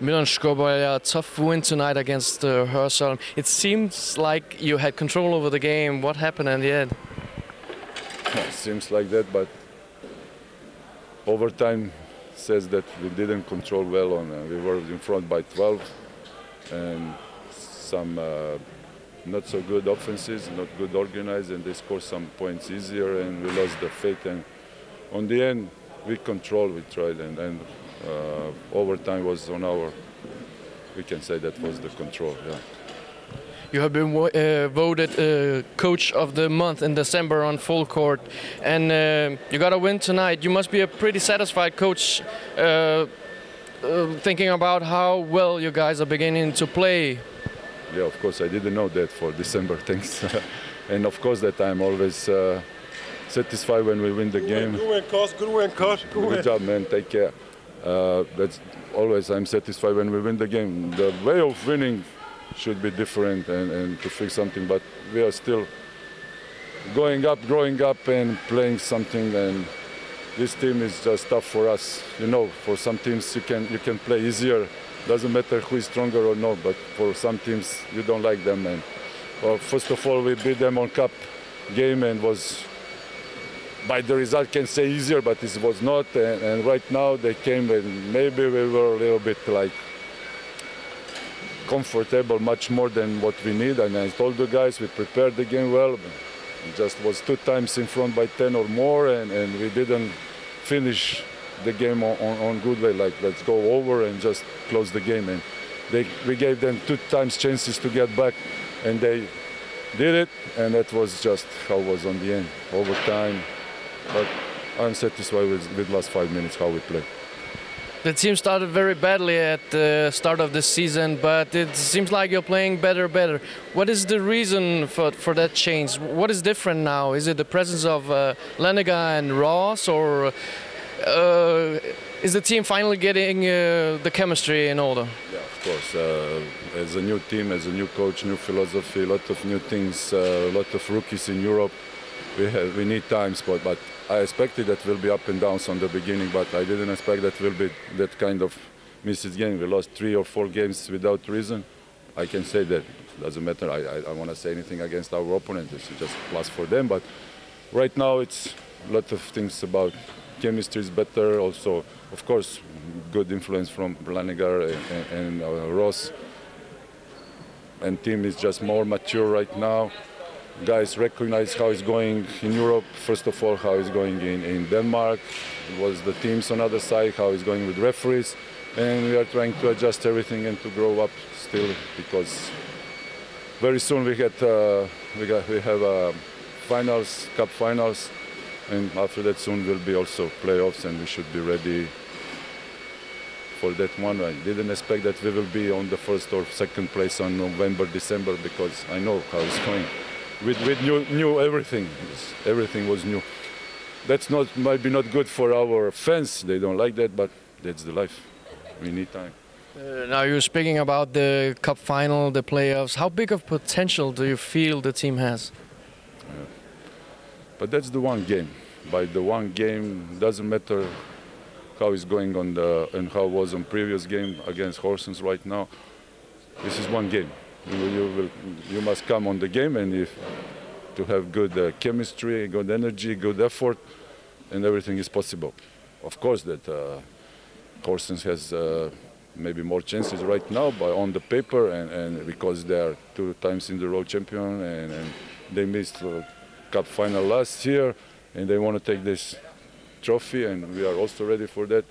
Milan Skobalj, tough win tonight against uh. It seems like you had control over the game. What happened in the end? It seems like that, but overtime says that we didn't control well. On uh, we were in front by 12, and some uh, not so good offenses, not good organized, and they scored some points easier, and we lost the faith. And on the end, we controlled, we tried, and, and overtime was on our. We can say that was the control. Yeah. You have been uh, voted uh, coach of the month in December on Fullcourt, and uh, you got a win tonight. You must be a pretty satisfied coach, uh, uh, thinking about how well you guys are beginning to play. Yeah, of course, I didn't know that for December. Thanks, and of course that I'm always uh, satisfied when we win the game. Good win, coach. Good win, coach. Good, Good job, man. Take care. Uh, that's always I'm satisfied when we win the game. The way of winning should be different and, and to fix something. But we are still going up, growing up, and playing something. And this team is just tough for us. You know, for some teams you can you can play easier. Doesn't matter who is stronger or not. But for some teams you don't like them. And well, first of all, we beat them on cup game and was by the result can say easier, but it was not. And, and right now they came and maybe we were a little bit like comfortable much more than what we need. And I told the guys we prepared the game well. It just was two times in front by 10 or more, and, and we didn't finish the game on, on, on, good way. Like let's go over and just close the game. And they, we gave them two times chances to get back, and they did it. And that was just how it was on the end, overtime. But I'm satisfied with, with last five minutes how we played. The team started very badly at the start of the season, but it seems like you're playing better, better. What is the reason for, for that change? What is different now? Is it the presence of uh, Laniga and Ross, or uh, is the team finally getting uh, the chemistry in order? Yeah, of course. Uh, as a new team, as a new coach, new philosophy, a lot of new things, uh, a lot of rookies in Europe. We have, we need time, but but I expected that will be up and downs on the beginning, but I didn't expect that will be that kind of missed game. We lost three or four games without reason. I can say that. Doesn't matter. I, I, I want to say anything against our opponent. It's just plus for them. But right now, it's a lot of things about chemistry is better. Also, of course, good influence from Lanigar and, and uh, Ross. And team is just more mature right now guys recognize how it's going in Europe. First of all, how it's going in, in Denmark. It was the teams on the other side, how it's going with referees. And we are trying to adjust everything and to grow up still because very soon we get uh, we got we have uh, finals, cup finals, and after that soon will be also playoffs, and we should be ready for that one. I didn't expect that we will be on the first or second place on November, December because I know how it's going with, with new, new everything. Everything was new. That's not might be not good for our fans. They don't like that, but that's the life. We need time. Uh, now you're speaking about the cup final, the playoffs. How big of potential do you feel the team has? Yeah. But that's the one game. By the one game, doesn't matter how it's going on the and how it was on previous game against Horsens right now. This is one game you will you must come on the game and if to have good uh, chemistry, good energy, good effort, and everything is possible. Of course, that uh, has uh, maybe more chances right now, but on the paper, and, and because they are two times in the row champion, and, and they missed the cup final last year, and they want to take this trophy, and we are also ready for that.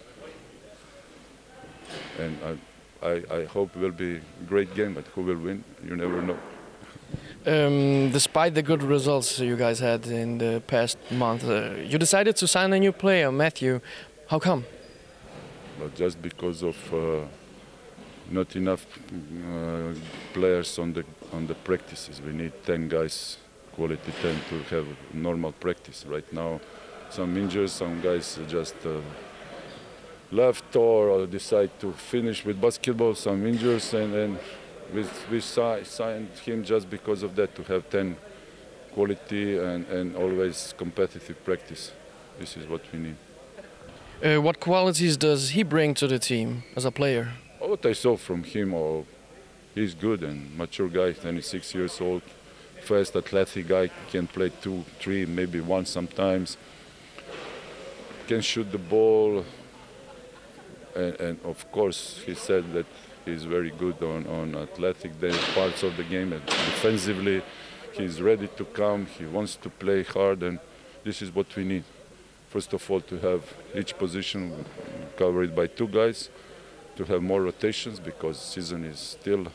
And I, I hope it will be a great game, but who will win, you never know. Um, despite the good results you guys had in the past month, uh, you decided to sign a new player, Matthew. How come? Well, just because of uh, not enough uh, players on the on the practices. We need 10 guys, quality 10, to have normal practice. Right now, some injuries, some guys just uh, left or decide to finish with basketball, some injuries, and, and we, we signed him just because of that, to have 10 quality and, and always competitive practice. This is what we need. Uh, what qualities does he bring to the team as a player? what I saw from him, oh, he's good and mature guy, 26 years old, fast, athletic guy, can play two, three, maybe one sometimes. Can shoot the ball, and, and of course he said that he's very good on, on athletic parts of the game and defensively he's ready to come he wants to play hard and this is what we need. First of all to have each position covered by two guys to have more rotations because season is still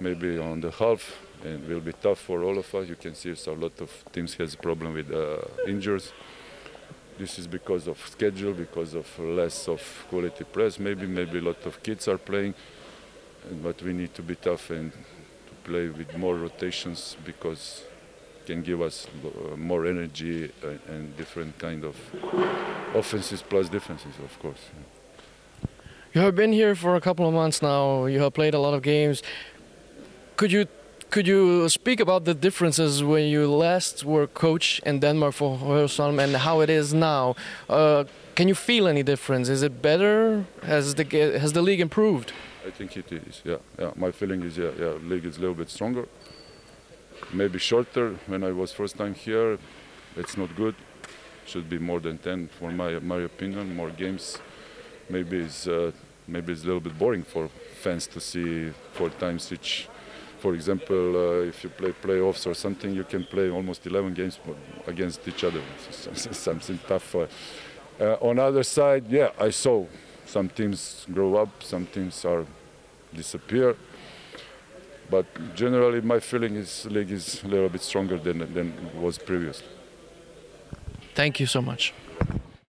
maybe on the half and will be tough for all of us. You can see it's a lot of teams has problem with uh, injuries this is because of schedule, because of less of quality press. Maybe, maybe a lot of kids are playing, but we need to be tough and to play with more rotations because can give us uh, more energy and different kind of offenses plus defenses, of course. You have been here for a couple of months now. You have played a lot of games. Could you could you speak about the differences when you last were coach in Denmark for Hørsholm and how it is now? Uh, can you feel any difference? Is it better? Has the has the league improved? I think it is. Yeah, yeah. My feeling is yeah, yeah. League is a little bit stronger. Maybe shorter. When I was first time here, it's not good. Should be more than ten, for my my opinion. More games. Maybe it's uh, maybe it's a little bit boring for fans to see four times each for example, uh, if you play playoffs or something, you can play almost 11 games against each other. something tough. Uh, on other side, yeah, I saw some teams grow up, some teams are disappear. But generally, my feeling is league is a little bit stronger than than was previously. Thank you so much.